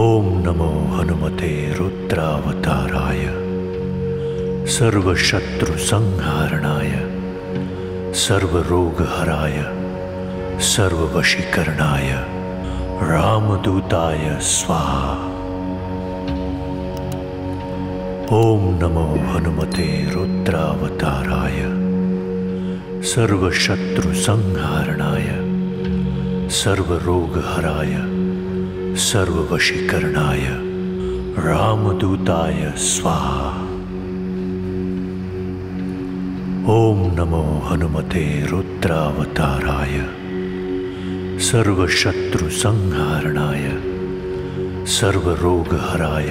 ॐ नमो हनुमते रुद्रावताराय सर्वशत्रुसंहारणाय सर्वरोगहराय सर्ववशीकरणाय रामदूताय स्वाहा। ॐ नमो हनुमते रुद्रावताराय सर्वशत्रुसंहारणाय सर्वरोगहराय सर्ववशीकरणाय रामदूताय स्वाहा। ॐ नमो हनुमते रुद्रावताराय सर्वशत्रुसंहारणाय सर्वरोगहराय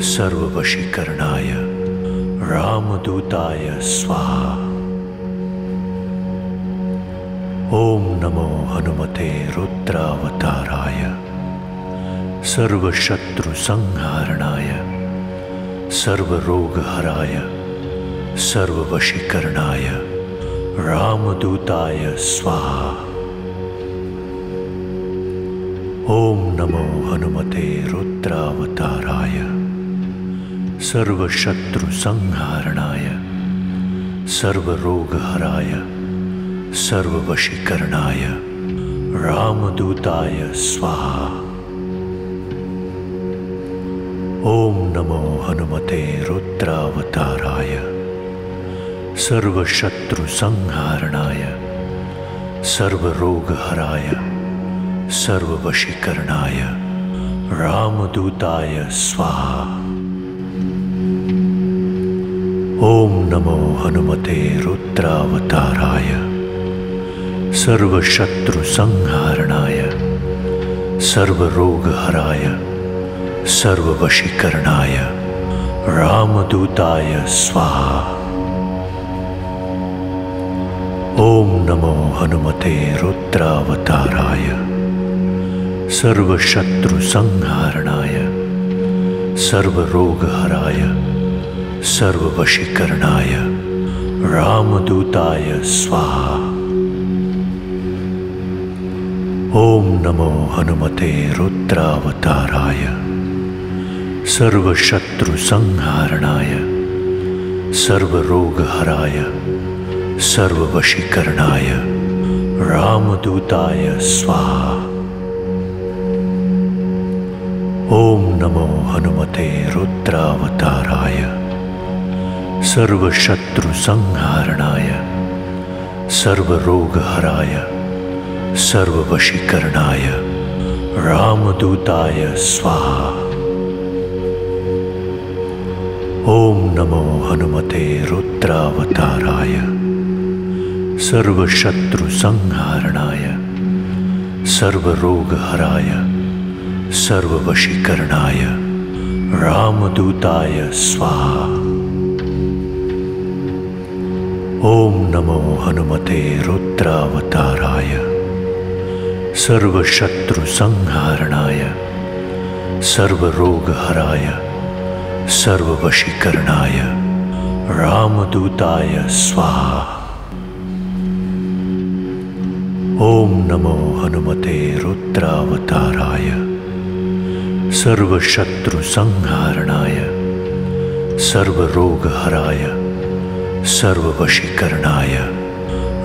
सर्ववशीकरणाय रामदूताय स्वाहा। ॐ नमो हनुमते रुद्रावताराय सर्वशत्रुसंहारणाय रामदूताय स्वाहा। ॐ नमो हनुमते रुद्रावताराय सर्वशत्रुसंहारणाय सर्वरोगहराय सर्ववशीकरणाय रामदूताय स्वाहा ॐ नमो हनुमते रुद्रावताराय सर्वशत्रुसंहारणाय सर्वरोगहराय सर्ववशीकरणाय रामदूताय स्वाहा। ॐ नमो हनुमते रुद्रावताराय सर्वशत्रुसंहारणाय सर्वरोगहराय सर्ववशीकरणाय रामदूताय स्वाहा। ॐ नमो हनुमते रुद्रावताराय सर्वशत्रुसंहारणाय सर्वरोगहराय सर्ववशीकरणाय रामदूताय स्वाहा। ॐ नमो हनुमते रुद्रावताराय सर्वशत्रुसंहारणाय स्वाहा। ॐ नमो हनुमते रुद्रावताराय सर्वशत्रुसंहारणाय सर्वरोगहराय सर्ववशीकरणाय रामदूताय स्वाहा ॐ नमो हनुमते रुद्रावताराय सर्वशत्रुसंहारणाय सर्वरोगहराय सर्ववशीकरणाय रामदूताय स्वाहा। ॐ नमो हनुमते रुद्रावताराय सर्वशत्रुसंहारणाय सर्वरोगहराय सर्ववशीकरणाय रामदूताय स्वाहा। ॐ नमो हनुमते रुद्रावताराय, सर्वशत्रुसंहारणाय, सर्वरोगहराय, सर्ववशीकरणाय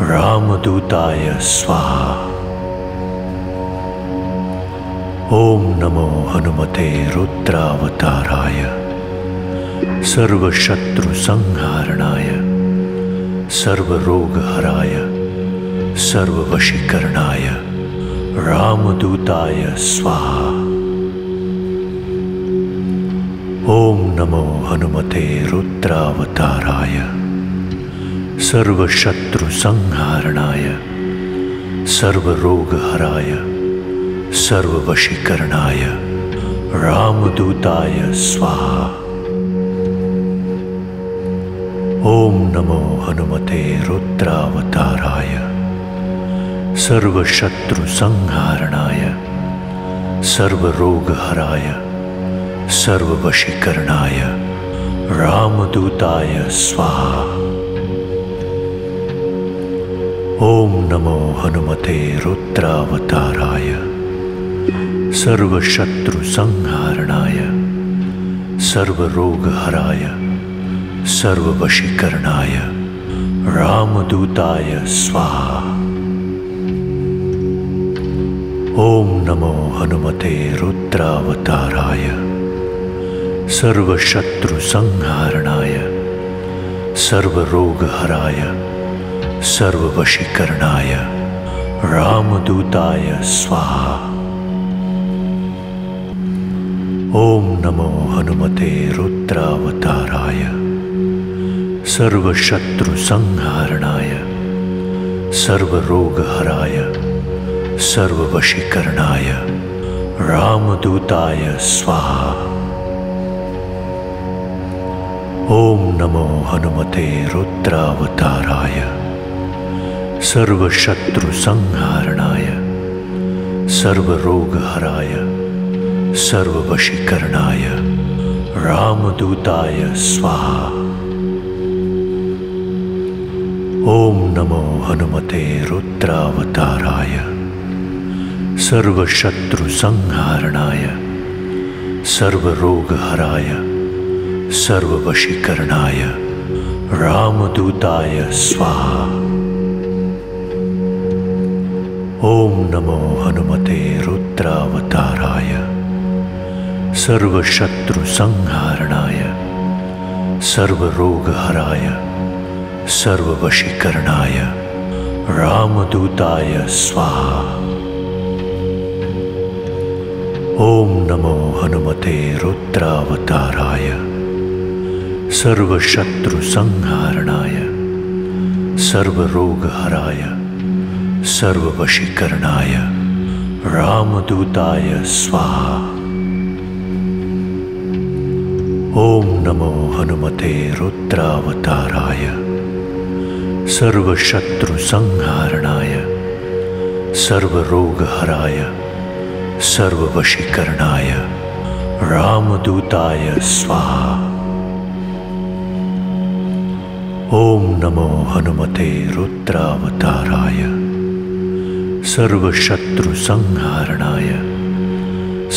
रामदूताय स्वाहा। ॐ नमो हनुमते रुद्रावताराय। सर्वशत्रुसंहारणाय सर्वरोगहराय सर्ववशीकरणाय रामदूताय स्वाहा। ॐ नमो हनुमते रुद्रावताराय सर्वशत्रुसंहारणाय सर्वरोगहराय सर्ववशीकरणाय रामदूताय स्वाहा ॐ नमो हनुमते रुद्रावताराय सर्वशत्रुसंहारणाय सर्वरोगहराय सर्ववशीकरणाय रामदूताय स्वाहा। ॐ नमो हनुमते रुद्रावताराय सर्वशत्रुसंहारणाय सर्वरोगहराय सर्ववशीकरणाय रामदूताय स्वाहा। ॐ नमो हनुमते रुद्रावताराय सर्वशत्रुसंहारणाय सर्वरोगहराय सर्ववशीकरणाय रामदूताय स्वाहा। ॐ नमो हनुमते रुद्रावताराय सर्वशत्रुसंहारणाय सर्वरोगहराय सर्ववशीकरणाय रामदूताय स्वाहा। ॐ नमो हनुमते रुद्रावताराय सर्वशत्रुसंहारणाय सर्वरोगहराय सर्ववशीकरणाय रामदूताय स्वाहा। नमो हनुमते रुद्रावताराय सर्वशत्रुसंहारणाय सर्वरोगहराय सर्ववशीकरणाय रामदूताय स्वाहा। ॐ नमो हनुमते रुद्रावताराय सर्वशत्रुसंहारणाय सर्वरोगहराय सर्ववशीकरणाय रामदूताय स्वाहा। ॐ नमो हनुमते रुद्रावताराय सर्वशत्रुसंहारणाय सर्वरोगहराय सर्ववशीकरणाय रामदूताय स्वाहा। ॐ नमो हनुमते रुद्रावताराय सर्वशत्रुसंहारणाय सर्वरोगहराय सर्ववशीकरणाय रामदूताय स्वाहा ॐ नमो हनुमते रुद्रावताराय सर्वशत्रुसंहारणाय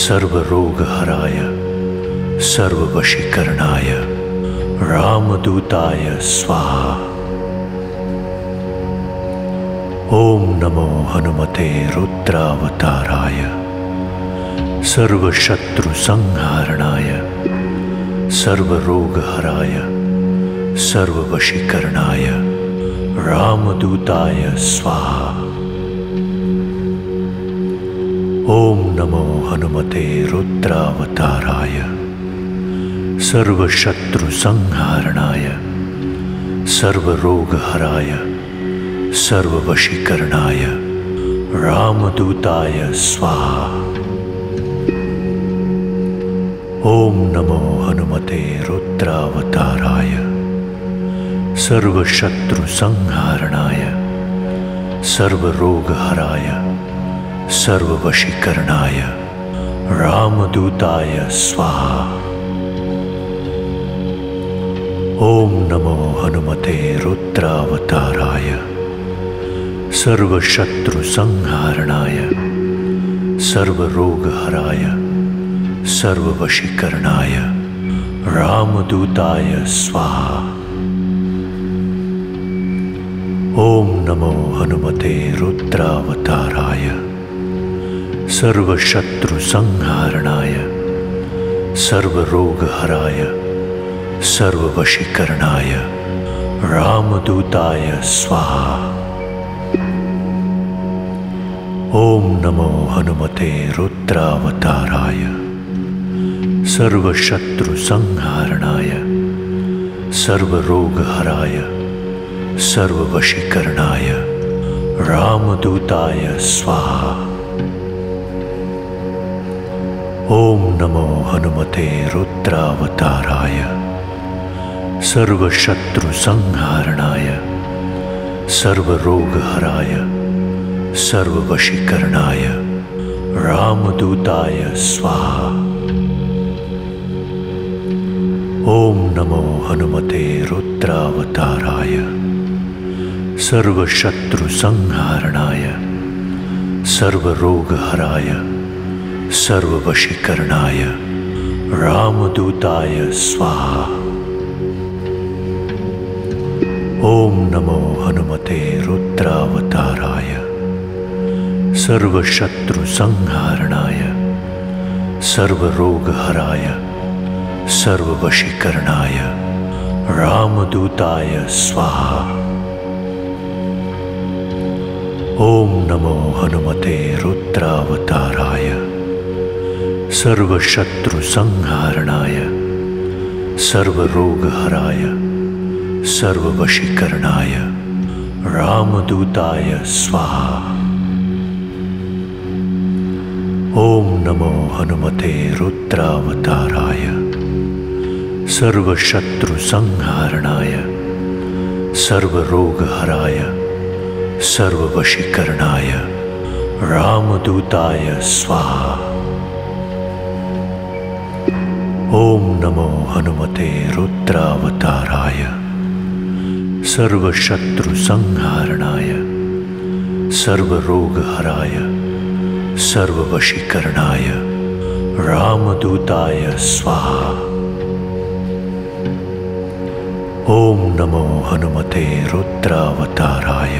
सर्वरोगहराय सर्ववशीकरणाय रामदूताय स्वाहा ॐ नमो हनुमते रुद्रावताराय सर्वशत्रुसंहारणाय सर्वरोगहराय सर्ववशीकरणाय रामदूताय स्वाहा। ॐ नमो हनुमते रुद्रावताराय सर्वशत्रुसंहारणाय सर्वरोगहराय सर्ववशीकरणाय रामदूताय स्वाहा। ॐ नमो हनुमते रुद्रावताराय सर्वशत्रुसंहारणाय सर्वरोगहराय सर्ववशीकरणाय रामदूताय स्वाहा। ॐ नमो हनुमते रुद्रावताराय सर्वशत्रुसंहारणाय सर्वरोगहराय सर्ववशीकरणाय रामदूताय स्वाहा। ॐ नमो हनुमते रुद्रावताराय सर्वशत्रुसंहारणाय सर्वरोगहराय सर्ववशीकरणाय रामदूताय स्वाहा ॐ नमो हनुमते रुद्रावताराय सर्वशत्रुसंहारणाय सर्वरोगहराय सर्ववशीकरणाय रामदूताय स्वाहा। ॐ नमो हनुमते रुद्रावताराय सर्वशत्रुसंहारणाय सर्वरोगहराय सर्ववशीकरणाय, रामदूताय स्वाहा। ॐ नमो हनुमते रुद्रावताराय, सर्वशत्रुसंहारणाय, सर्वरोगहराय, सर्ववशीकरणाय, रामदूताय स्वाहा। ॐ नमो हनुमते रुद्रावताराय सर्वशत्रुसंहारणाय सर्ववशीकरणाय रामदूताय स्वाहा। ॐ नमो हनुमते रुद्रावताराय सर्वशत्रुसंहारणाय सर्वरोगहराय सर्ववशीकरणाय रामदूताय स्वाहा ॐ नमो हनुमते रुद्रावताराय सर्वशत्रुसंहारणाय सर्वरोगहराय सर्ववशीकरणाय रामदूताय स्वाहा। ॐ नमो हनुमते रुद्रावताराय सर्वशत्रुसंहारणाय सर्वरोगहराय सर्ववशीकरणाय रामदूताय स्वाहा। ॐ नमो हनुमते रुद्रावताराय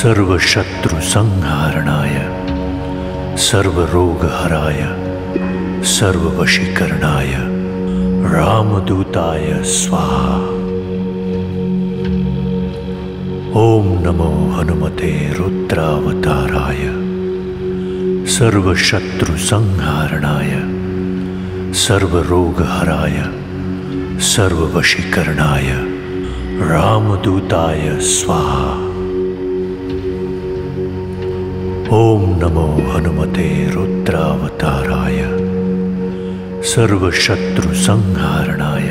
सर्वशत्रुसंहारणाय सर्वरोगहराय सर्ववशीकरणाय रामदूताय स्वाहा। ॐ नमो हनुमते रुद्रावताराय सर्वशत्रुसंहारणाय सर्वरोगहराय सर्ववशीकरणाय रामदूताय स्वाहा ॐ नमो हनुमते रुद्रावताराय सर्वशत्रुसंहारणाय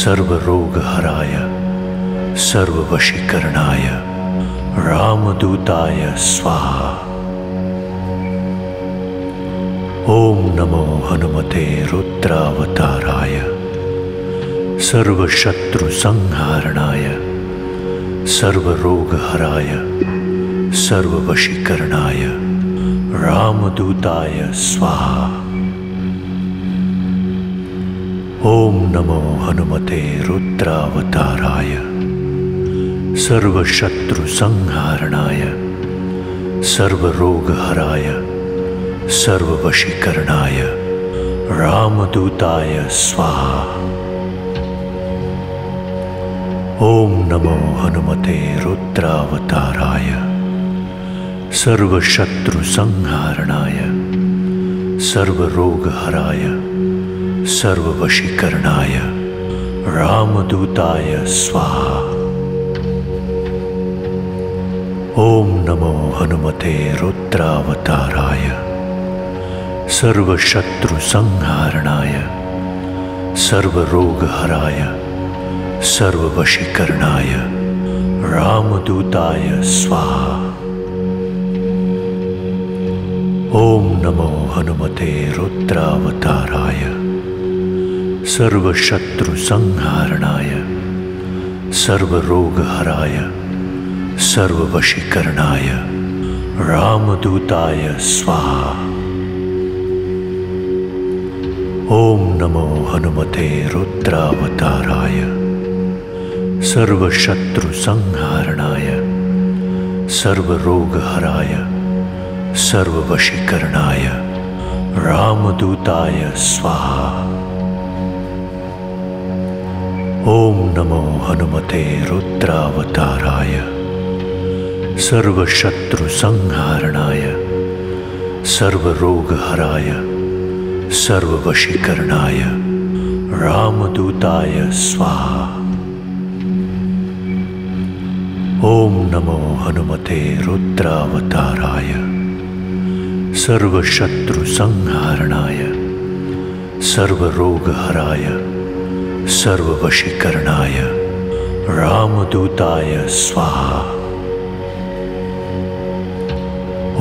सर्वरोगहराय सर्ववशीकरणाय रामदूताय स्वाहा ॐ नमो हनुमते रुद्रावताराय सर्वशत्रुसंहारणाय सर्वरोगहराय सर्ववशीकरणाय रामदूताय स्वाहा। ॐ नमो हनुमते रुद्रावताराय सर्वशत्रुसंहारणाय सर्वरोगहराय सर्ववशीकरणाय रामदूताय स्वाहा। ॐ नमो हनुमते रुद्रावताराय, सर्वशत्रुसंहारणाय, सर्वरोगहराय, सर्ववशीकरणाय रामदूताय स्वाहा। ॐ नमो हनुमते रुद्रावताराय सर्वशत्रुसंहारणाय सर्वरोगहराय सर्ववशीकरणाय रामदूताय स्वाहा। ॐ नमो हनुमते रुद्रावताराय सर्वशत्रुसंहारणाय सर्वरोगहराय सर्ववशीकरणाय रामदूताय स्वाहा ॐ नमो हनुमते रुद्रावताराय सर्वशत्रुसंहारणाय सर्वरोगहराय सर्ववशीकरणाय रामदूताय स्वाहा। ॐ नमो हनुमते रुद्रावताराय सर्वशत्रुसंहारणाय सर्वरोगहराय सर्ववशीकरणाय रामदूताय स्वाहा। ॐ नमो हनुमते रुद्रावताराय सर्वशत्रुसंहारणाय सर्वरोगहराय सर्ववशीकरणाय रामदूताय स्वाहा।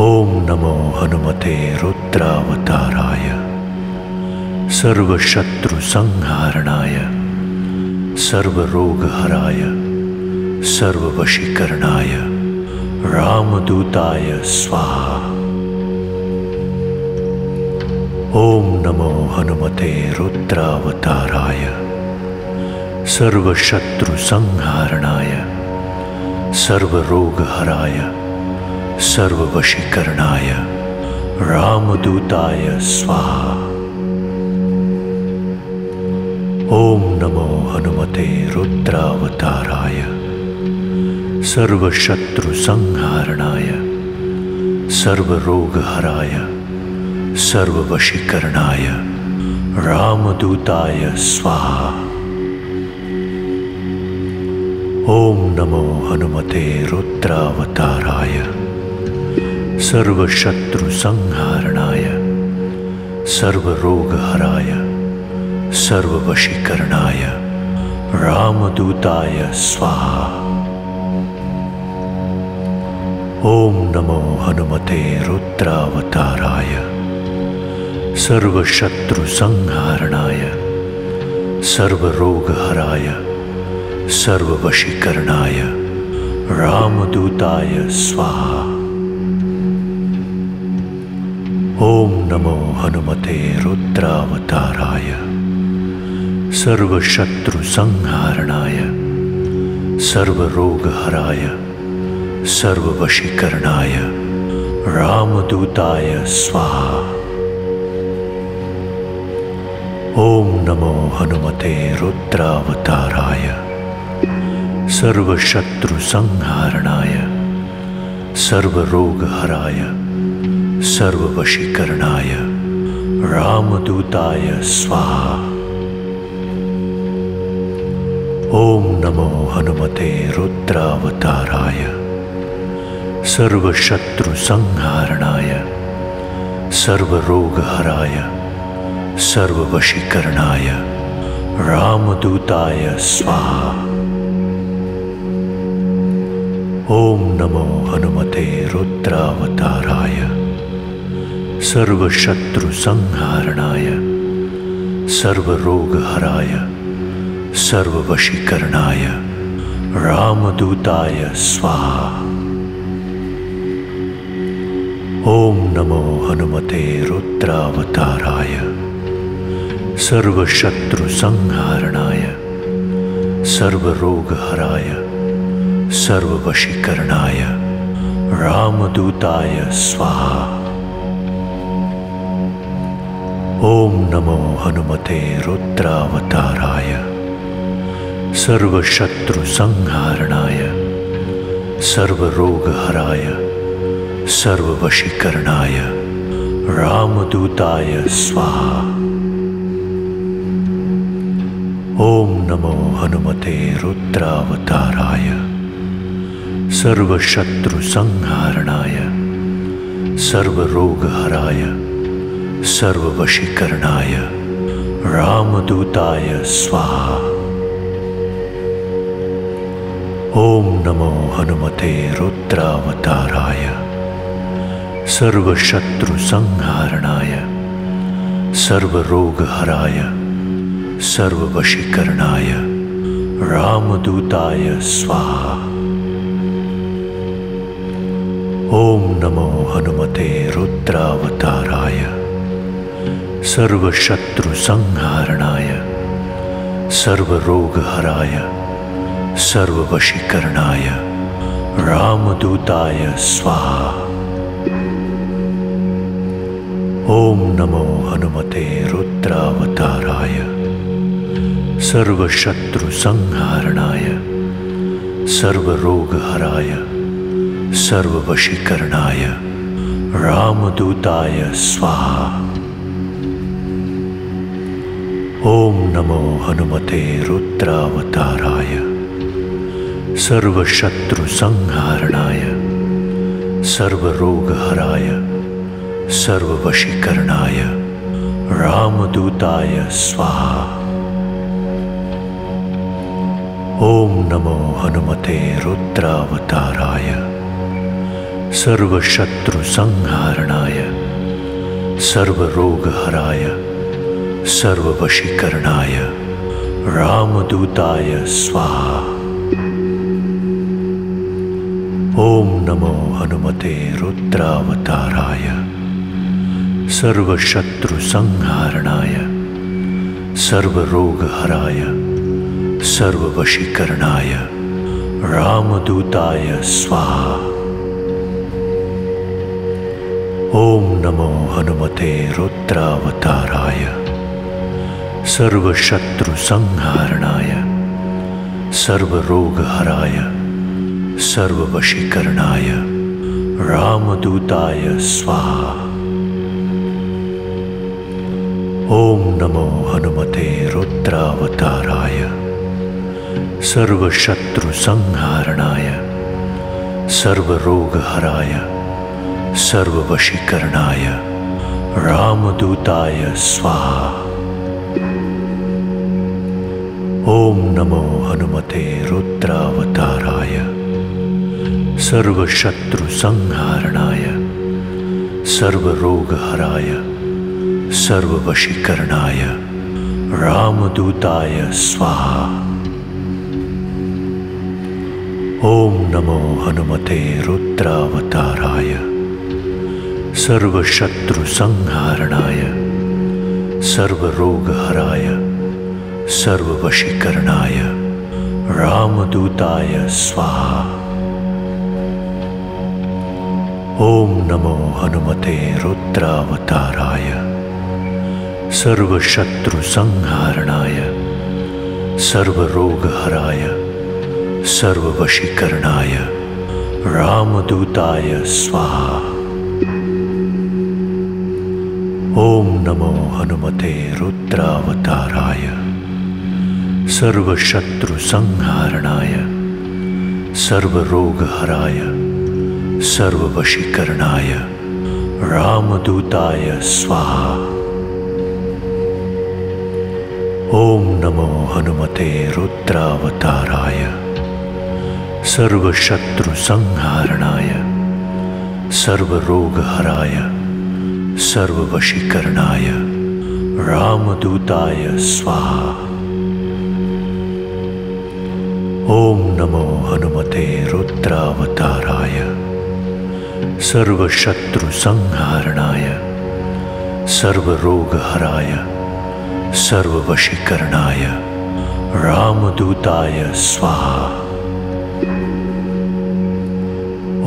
ॐ नमो हनुमते रुद्रावताराय सर्वशत्रुसंहारणाय रामदूताय स्वाहा। ॐ नमो हनुमते रुद्रावताराय सर्वशत्रुसंहारणाय सर्वरोगहराय सर्ववशीकरणाय रामदूताय स्वाहा नमो हनुमते रुद्रावताराय सर्वशत्रुसंहारणाय सर्वरोगहराय सर्ववशीकरणाय रामदूताय स्वाहा। ॐ नमो हनुमते रुद्रावताराय सर्वशत्रुसंहारणाय सर्वरोगहराय सर्ववशीकरणाय रामदूताय स्वाहा। ॐ नमो हनुमते रुद्रावताराय सर्वशत्रुसंहारणाय सर्वरोगहराय सर्ववशीकरणाय रामदूताय स्वाहा। ॐ नमो हनुमते रुद्रावताराय सर्वशत्रुसंहारणाय सर्ववशीकरणाय रामदूताय स्वाहा। ॐ नमो हनुमते रुद्रावताराय सर्वशत्रुसंहारणाय सर्वरोगहराय सर्ववशीकरणाय रामदूताय स्वाहा ॐ नमो हनुमते रुद्रावताराय सर्वशत्रुसंहारणाय सर्वरोगहराय सर्ववशीकरणाय रामदूताय स्वाहा। ॐ नमो हनुमते रुद्रावताराय सर्वशत्रुसंहारणाय सर्वरोगहराय सर्ववशीकरणाय रामदूताय स्वाहा। ॐ नमो हनुमते रुद्रावताराय सर्वशत्रुसंहारणाय सर्वरोगहराय सर्ववशीकरणाय रामदूताय स्वाहा। ॐ नमो हनुमते रुद्रावताराय सर्वशत्रुसंहारणाय सर्ववशीकरणाय रामदूताय स्वाहा। ॐ नमो हनुमते रुद्रावताराय सर्वशत्रुसंहारणाय सर्वरोगहराय सर्ववशीकरणाय रामदूताय स्वाहा ॐ नमो हनुमते रुद्रावताराय सर्वशत्रुसंहारणाय सर्वरोगहराय सर्ववशीकरणाय रामदूताय स्वाहा। ॐ नमो हनुमते रुद्रावताराय सर्वशत्रुसंहारणाय सर्वरोगहराय सर्ववशीकरणाय रामदूताय स्वाहा। ॐ नमो हनुमते रुद्रावताराय, सर्वशत्रुसंहारणाय, सर्वरोगहराय, सर्ववशीकरणाय रामदूताय स्वाहा। ॐ नमो हनुमते रुद्रावताराय सर्वशत्रुसंहारणाय सर्वरोगहराय सर्ववशीकरणाय रामदूताय स्वाहा। ॐ नमो हनुमते रुद्रावताराय सर्वशत्रुसंहारणाय सर्वरोगहराय सर्ववशीकरणाय रामदूताय स्वाहा ॐ नमो हनुमते रुद्रावताराय सर्वशत्रुसंहारणाय सर्वरोगहराय सर्ववशीकरणाय रामदूताय स्वाहा। ॐ नमो हनुमते रुद्रावताराय सर्वशत्रुसंहारणाय सर्वरोगहराय सर्ववशीकरणाय रामदूताय स्वाहा। ॐ नमो हनुमते रुद्रावताराय सर्वशत्रुसंहारणाय सर्वरोगहराय सर्ववशीकरणाय रामदूताय स्वाहा। ॐ नमो हनुमते रुद्रावताराय सर्वशत्रुसंहारणाय रामदूताय स्वाहा। ॐ नमो हनुमते रुद्रावताराय सर्वशत्रुसंहारणाय सर्वरोगहराय सर्ववशीकरणाय रामदूताय स्वाहा ॐ नमो हनुमते रुद्रावताराय सर्वशत्रुसंहारणाय सर्वरोगहराय सर्ववशीकरणाय रामदूताय स्वाहा। ॐ नमो हनुमते रुद्रावताराय सर्वशत्रुसंहारणाय सर्वरोगहराय सर्ववशीकरणाय रामदूताय स्वाहा। ॐ नमो हनुमते रुद्रावताराय सर्वशत्रुसंहारणाय सर्वरोगहराय सर्ववशीकरणाय रामदूताय स्वाहा। ॐ नमो हनुमते रुद्रावताराय सर्वशत्रुसंहारणाय सर्वरोगहराय सर्ववशीकरणाय रामदूताय स्वाहा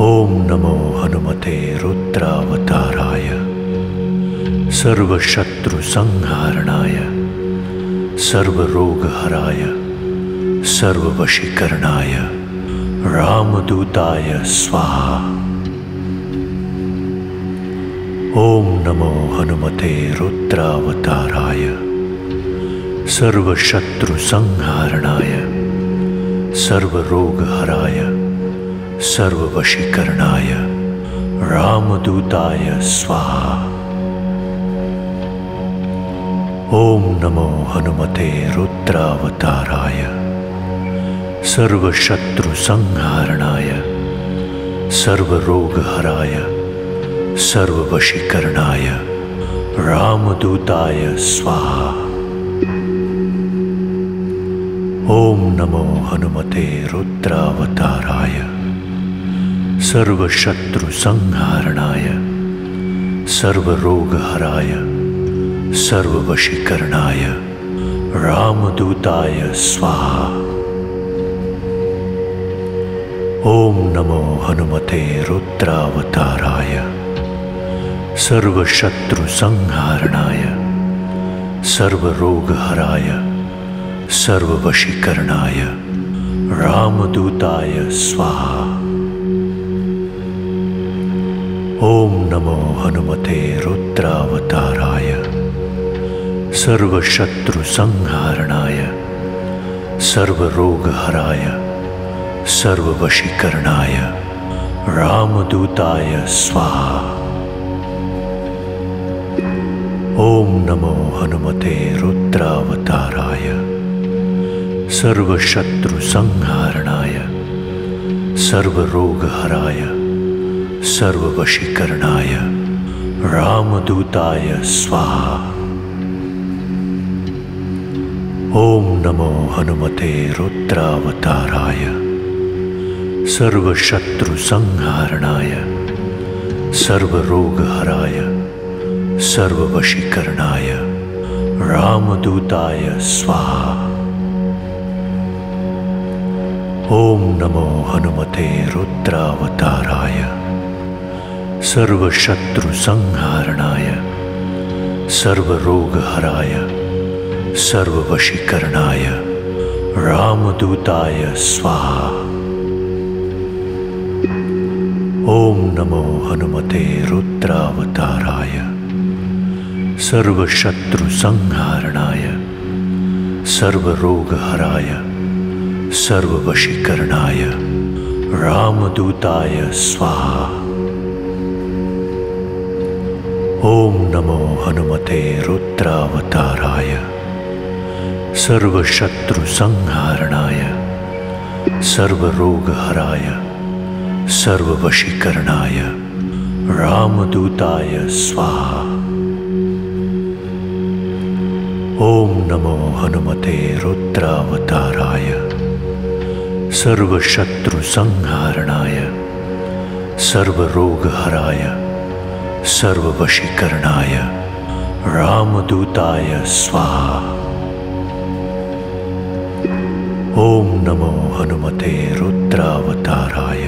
ॐ नमो हनुमते रुद्रावताराय सर्वशत्रुसंहारणाय सर्वरोगहराय सर्ववशीकरणाय रामदूताय स्वाहा ॐ नमो हनुमते रुद्रावताराय सर्वशत्रुसंहारणाय सर्वरोगहराय सर्ववशीकरणाय रामदूताय स्वाहा। ॐ नमो हनुमते रुद्रावताराय सर्वशत्रुसंहारणाय सर्वरोगहराय सर्ववशीकरणाय रामदूताय स्वाहा। ॐ नमो हनुमते रुद्रावताराय सर्वशत्रुसंहारणाय सर्वरोगहराय सर्ववशीकरणाय रामदूताय स्वाहा। ॐ नमो हनुमते रुद्रावताराय सर्वशत्रुसंहारणाय सर्वरोगहराय सर्ववशीकरणाय रामदूताय स्वाहा। ॐ नमो हनुमते रुद्रावताराय सर्वशत्रुसंहारणाय सर्वरोगहराय सर्ववशीकरणाय रामदूताय स्वाहा ॐ नमो हनुमते रुद्रावताराय सर्वशत्रुसंहारणाय सर्वरोगहराय सर्ववशीकरणाय रामदूताय स्वाहा। ॐ नमो हनुमते रुद्रावताराय सर्वशत्रुसंहारणाय सर्वरोगहराय सर्ववशीकरणाय रामदूताय स्वाहा। ॐ नमो हनुमते रुद्रावताराय सर्वशत्रुसंहारणाय सर्वरोगहराय सर्ववशीकरणाय रामदूताय स्वाहा। ॐ नमो हनुमते रुद्रावताराय सर्वशत्रुसंहारणाय सर्वरोगहराय सर्ववशीकरणाय रामदूताय स्वाहा। ॐ नमो हनुमते रुद्रावताराय सर्वशत्रुसंहारणाय सर्वरोगहराय सर्ववशीकरणाय रामदूताय स्वाहा ॐ नमो हनुमते रुद्रावताराय सर्वशत्रुसंहारणाय सर्वरोगहराय सर्ववशीकरणाय रामदूताय स्वाहा। ॐ नमो हनुमते रुद्रावताराय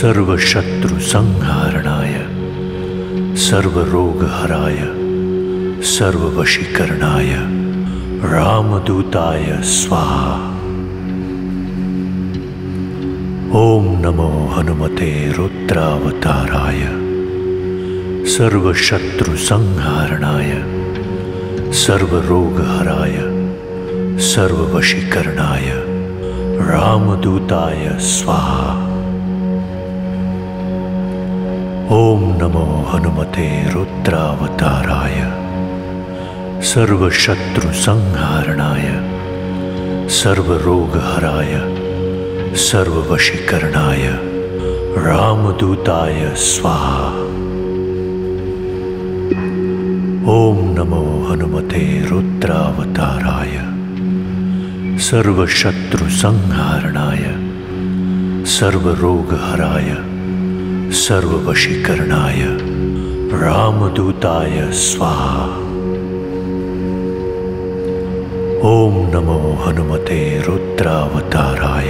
सर्वशत्रुसंहारणाय सर्वरोगहराय सर्ववशीकरणाय रामदूताय स्वाहा। ॐ नमो हनुमते रुद्रावताराय सर्वशत्रुसंहारणाय सर्वरोगहराय सर्ववशीकरणाय रामदूताय स्वाहा। ॐ नमो हनुमते रुद्रावताराय सर्वशत्रुसंहारणाय सर्वरोगहराय सर्ववशीकरणाय रामदूताय स्वाहा। ॐ नमो हनुमते रुद्रावताराय सर्वशत्रुसंहारणाय सर्वरोगहराय सर्ववशीकरणाय रामदूताय स्वाहा ॐ नमो हनुमते रुद्रावताराय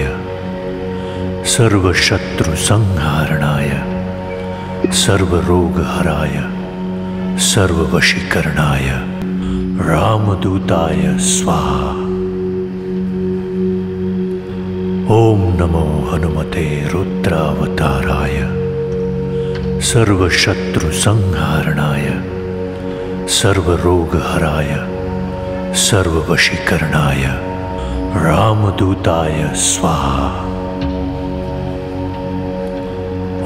सर्वशत्रुसंहारणाय सर्वरोगहराय सर्ववशीकरणाय रामदूताय स्वाहा। ॐ नमो हनुमते रुद्रावताराय सर्वशत्रुसंहारणाय सर्वरोगहराय सर्ववशीकरणाय रामदूताय स्वाहा।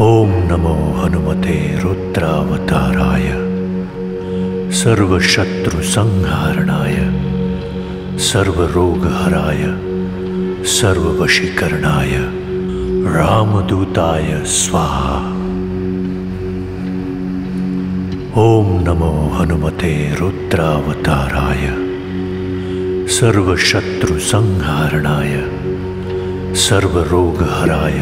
ॐ नमो हनुमते रुद्रावताराय सर्वशत्रुसंहारणाय सर्वरोगहराय सर्ववशीकरणाय रामदूताय स्वाहा। ॐ नमो हनुमते रुद्रावताराय सर्वशत्रुसंहारणाय सर्वरोगहराय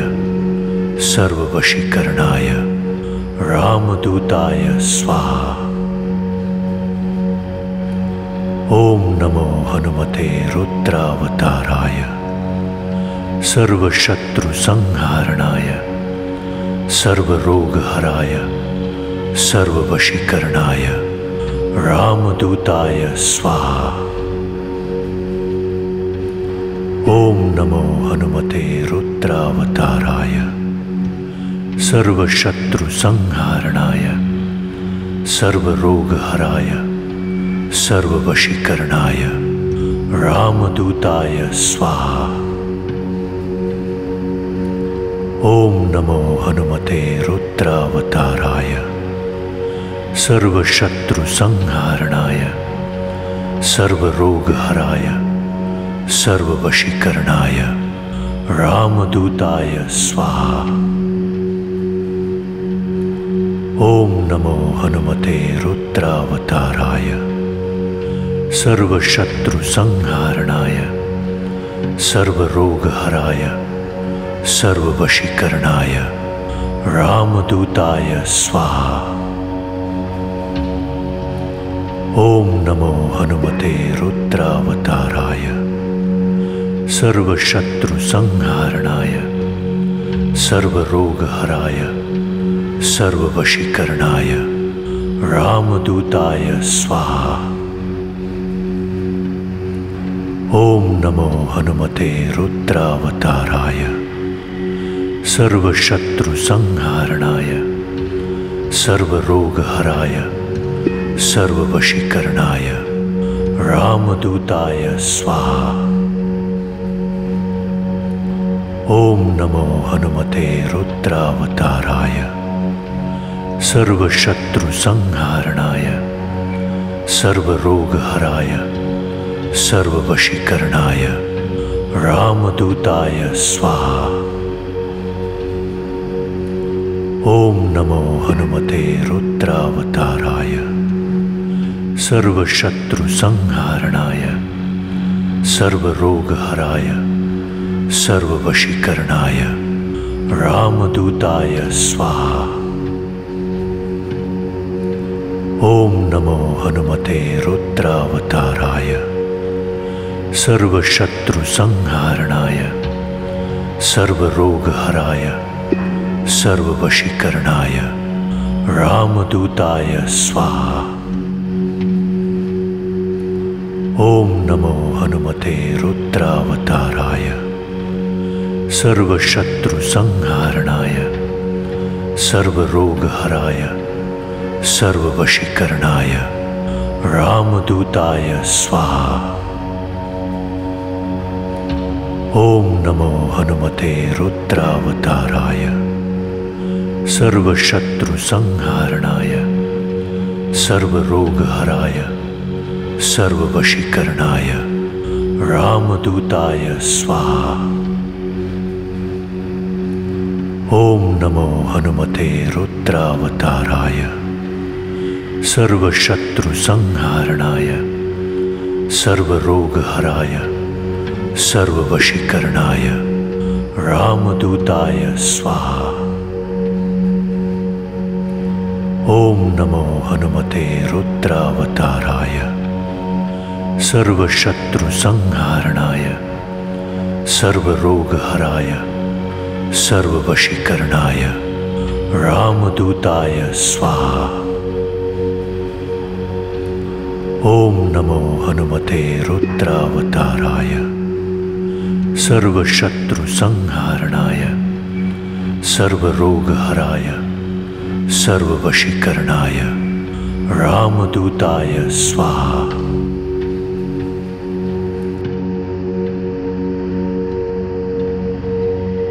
सर्ववशीकरणाय रामदूताय स्वाहा। ॐ नमो हनुमते रुद्रावताराय सर्वशत्रुसंहारणाय सर्वरोगहराय सर्ववशीकरणाय रामदूताय स्वाहा। नमो हनुमते रुद्रावताराय सर्वशत्रुसंहारणाय सर्वरोगहराय सर्ववशीकरणाय रामदूताय स्वाहा। ॐ नमो हनुमते रुद्रावताराय सर्वशत्रुसंहारणाय सर्वरोगहराय सर्ववशीकरणाय रामदूताय स्वाहा। ॐ नमो हनुमते रुद्रावताराय सर्वशत्रुसंहारणाय सर्वरोगहराय सर्ववशीकरणाय रामदूताय स्वाहा। ॐ नमो हनुमते रुद्रावताराय सर्वशत्रुसंहारणाय सर्वरोगहराय सर्ववशीकरणाय रामदूताय स्वाहा। ॐ नमो हनुमते रुद्रावताराय सर्वशत्रुसंहारणाय सर्वरोगहराय सर्ववशीकरणाय रामदूताय स्वाहा ॐ नमो हनुमते रुद्रावताराय सर्वशत्रुसंहारणाय सर्वरोगहराय सर्ववशीकरणाय रामदूताय स्वाहा। ॐ नमो हनुमते रुद्रावताराय सर्वशत्रुसंहारणाय सर्वरोगहराय सर्ववशीकरणाय। रामदूताय स्वाहा। ॐ नमो हनुमते रुद्रावताराय। सर्वशत्रुसंहारणाय। सर्वरोगहराय। सर्ववशीकरणाय। रामदूताय स्वाहा। ॐ नमो हनुमते रुद्रावताराय सर्वशत्रुसंहारणाय सर्वरोगहराय सर्ववशीकरणाय रामदूताय स्वाहा। ॐ नमो हनुमते रुद्रावताराय सर्वशत्रुसंहारणाय सर्वरोगहराय सर्ववशीकरणाय रामदूताय स्वाहा ॐ नमो हनुमते रुद्रावताराय सर्वशत्रुसंहारणाय सर्वरोगहराय सर्ववशीकरणाय रामदूताय स्वाहा। ॐ नमो हनुमते रुद्रावताराय सर्वशत्रुसंहारणाय सर्वरोगहराय सर्ववशीकरणाय रामदूताय स्वाहा। ॐ नमो हनुमते रुद्रावताराय सर्वशत्रुसंहारणाय सर्वरोगहराय सर्ववशीकरणाय रामदूताय स्वाहा